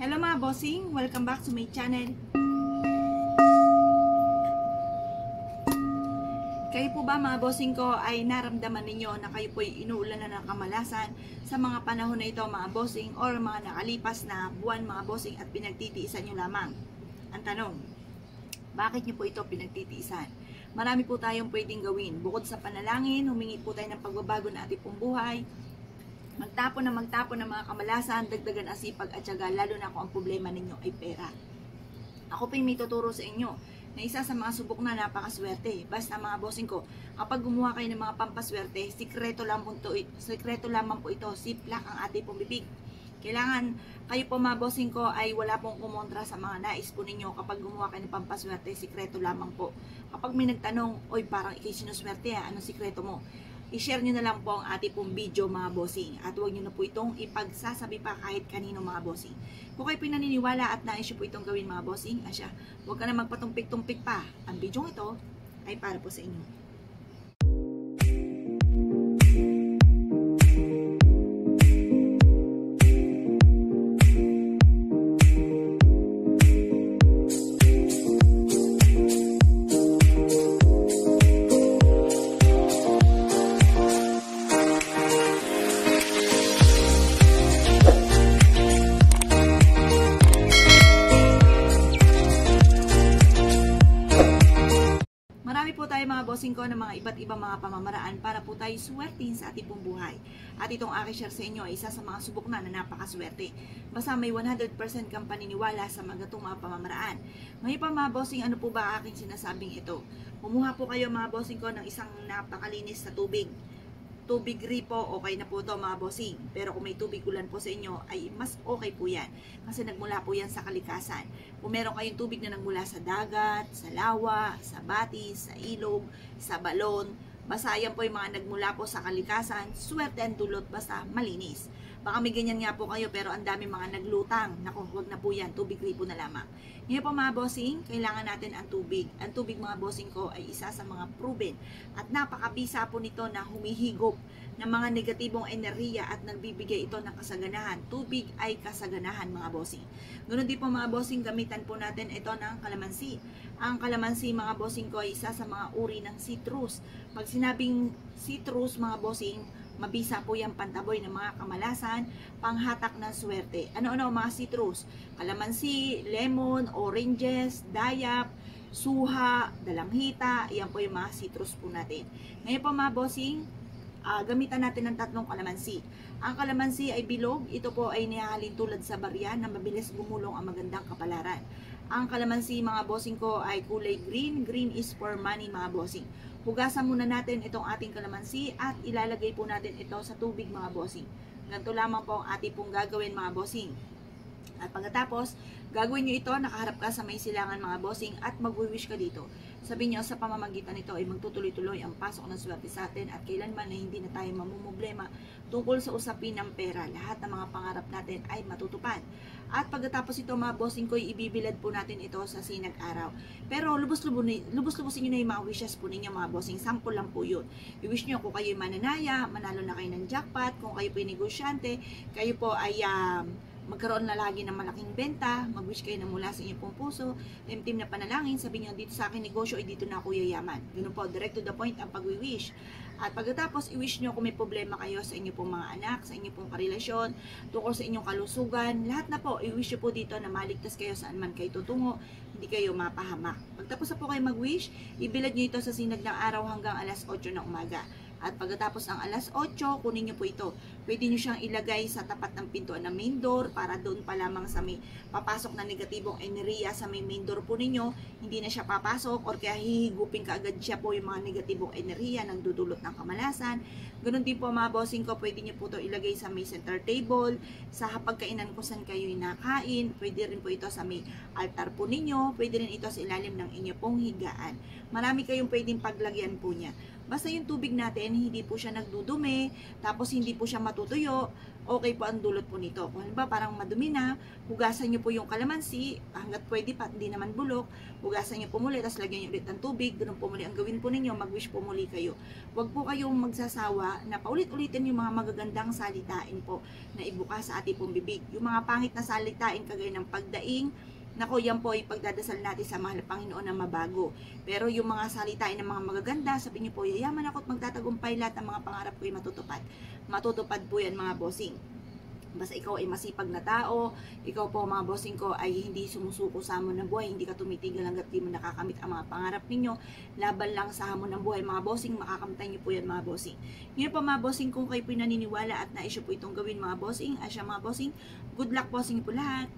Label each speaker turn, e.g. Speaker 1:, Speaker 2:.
Speaker 1: Hello mga bossing! Welcome back to my channel. Kayo po ba mga bossing ko ay naramdaman ninyo na kayo po ay inuulan na ng kamalasan sa mga panahon na ito mga bossing or mga nakalipas na buwan mga bossing at pinagtitiisan nyo lamang? Ang tanong, bakit nyo po ito pinagtitiisan? Marami po tayong pwedeng gawin. Bukod sa panalangin, humingi po tayo ng pagbabago na ating buhay, magtapon na magtapon ng mga kamalasan, dagdagan ang sipag at syaga, lalo na kung ang problema ninyo ay pera. Ako pa may tuturo sa inyo na isa sa mga subok na napakaswerte. Basta mga bossing ko, kapag gumawa kayo ng mga pampaswerte, sikreto lang po ito, sikreto lamang po ito, siplak ang ating pong bibig. Kailangan kayo po mga bossing ko ay wala pong kumontra sa mga nais po ninyo kapag gumawa kayo ng pampaswerte, sikreto lamang po. Kapag may nagtanong, oy parang ikay sinuswerte ha, anong sikreto mo? I-share nyo na lang po ang ating pong video mga bossing at huwag nyo na po itong ipagsasabi pa kahit kanino mga bossing. Kung kayo pinaniniwala at nais po itong gawin mga bossing, asya, huwag ka na magpatumpik-tumpik pa. Ang video ito ay para po sa inyo. Tayo mga bossing ko ng mga iba't ibang mga pamamaraan para po tayo swertihin sa ating pong buhay. At itong aking share sa inyo ay isa sa mga subok na na napakaswerte. Basta may 100% kang paniniwala sa mga gatong mga pamamaraan. Ngayon pa mga bossing, ano po ba aking sinasabing ito? Kumuha po kayo mga bossing ko ng isang napakalinis na tubig tubig ripo, okay na po to mga bossing. Pero kung may tubig ulan po sa inyo, ay mas okay po yan. Kasi nagmula po yan sa kalikasan. Kung meron kayong tubig na nagmula sa dagat, sa lawa, sa batis, sa ilog, sa balon, basta yan po yung mga nagmula po sa kalikasan, swerte ang dulot basta malinis. Baka may ganyan nga po kayo pero ang dami mga naglutang. Naku, wag na po yan, tubig ripo na lamang. Ngayon po mga bossing, kailangan natin ang tubig. Ang tubig mga bossing ko ay isa sa mga proven at napakabisa po nito na humihigop ng mga negatibong enerhiya at nagbibigay ito ng kasaganahan. Tubig ay kasaganahan mga bossing. Ganun din po mga bossing, gamitan po natin ito ng kalamansi. Ang kalamansi mga bossing ko ay isa sa mga uri ng citrus. Pag sinabing citrus mga bossing, mabisa po yung pantaboy ng mga kamalasan, panghatak ng swerte. Ano-ano mga citrus? Kalamansi, lemon, oranges, dayap, suha, dalanghita, yan po yung mga citrus po natin. Ngayon po mga bossing, uh, gamitan natin ng tatlong kalamansi. Ang kalamansi ay bilog, ito po ay nihahalin tulad sa barya na mabilis gumulong ang magandang kapalaran. Ang kalamansi mga bossing ko ay kulay green, green is for money mga bossing. Hugasan muna natin itong ating kalamansi at ilalagay po natin ito sa tubig mga bossing. Ganito lamang po ang ating pong gagawin mga bossing. At pagkatapos, gagawin nyo ito, nakaharap ka sa may silangan mga bossing at magwi-wish ka dito. Sabi nyo sa pamamagitan nito ay magtutuloy-tuloy ang pasok ng swerte sa atin at kailanman na hindi na tayo mamumblema tungkol sa usapin ng pera. Lahat ng mga pangarap natin ay matutupad. At pagkatapos ito mga bossing ko, ibibilad po natin ito sa sinag araw. Pero lubos-lubosin nyo na yung mga wishes po ninyo mga bossing. Sample lang po yun. I-wish nyo kung kayo mananaya, manalo na kayo ng jackpot, kung kayo po negosyante, kayo po ay um, magkaroon na lagi ng malaking benta, mag-wish kayo na mula sa inyong pong puso, team na panalangin, sabi niyo dito sa akin negosyo ay dito na ako yayaman. Ganun po, direct to the point ang pag-wish. At pagkatapos, i-wish nyo kung may problema kayo sa inyong pong mga anak, sa inyong pong karelasyon, tungkol sa inyong kalusugan, lahat na po, i-wish nyo po dito na maligtas kayo saan man kayo tutungo, hindi kayo mapahamak. Pagtapos na po kayo mag-wish, ibilad nyo ito sa sinag ng araw hanggang alas 8 ng umaga. At pagkatapos ng alas 8, kunin nyo po ito. Pwede nyo siyang ilagay sa tapat ng pintuan ng main door para doon pa lamang sa may papasok na negatibong enerhiya sa may main door po ninyo. Hindi na siya papasok or kaya hihigupin ka agad siya po yung mga negatibong enerhiya ng dudulot ng kamalasan. Ganun din po mga bossing ko, pwede nyo po ito ilagay sa may center table, sa hapagkainan kung saan kayo nakain. Pwede rin po ito sa may altar po ninyo. Pwede rin ito sa ilalim ng inyo pong higaan. Marami kayong pwedeng paglagyan po niya. Basta yung tubig natin, hindi po siya nagdudumi, tapos hindi po siya matutunan matutuyo, okay po ang dulot po nito. Kung halimbawa parang madumi na, hugasan nyo po yung kalamansi, hanggat pwede pa, hindi naman bulok, hugasan nyo po muli, tapos lagyan nyo ulit ng tubig, ganun po muli ang gawin po ninyo, mag-wish po muli kayo. Huwag po kayong magsasawa na paulit-ulitin yung mga magagandang salitain po na ibuka sa ating pong bibig. Yung mga pangit na salitain kagaya ng pagdaing, Nako, yan po ay pagdadasal natin sa mahal Panginoon na mabago. Pero yung mga salitain ng mga magaganda, sabi niyo po, yayaman ako at magtatagumpay lahat ng mga pangarap ko ay matutupad. Matutupad po yan mga bossing. Basta ikaw ay masipag na tao, ikaw po mga bossing ko ay hindi sumusuko sa hamon ng buhay, hindi ka tumitigil hanggat di mo nakakamit ang mga pangarap ninyo, laban lang sa hamon ng buhay mga bossing, makakamtay niyo po yan mga bossing. Ngayon po mga bossing, kung kayo po naniniwala at naisyo po itong gawin mga bossing, asya mga bossing, good luck bossing po lahat.